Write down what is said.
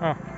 Oh.